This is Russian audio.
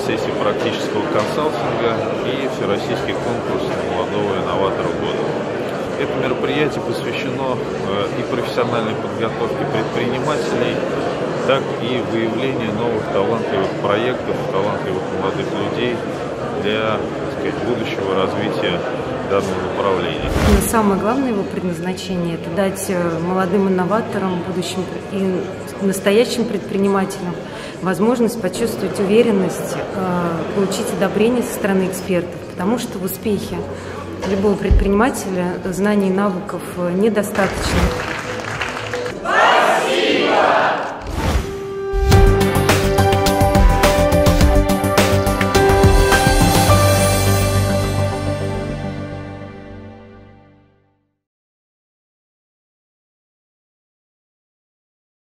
процессе практического консалтинга и Всероссийский конкурс молодого инноватора года. Это мероприятие посвящено э, и профессиональной подготовке предпринимателей, так и выявлению новых талантливых проектов, талантливых молодых людей для сказать, будущего развития данного направления. Но самое главное его предназначение – это дать э, молодым инноваторам, будущим и настоящим предпринимателям возможность почувствовать уверенность, э, получить одобрение со стороны экспертов, потому что в успехе любого предпринимателя знаний и навыков недостаточно.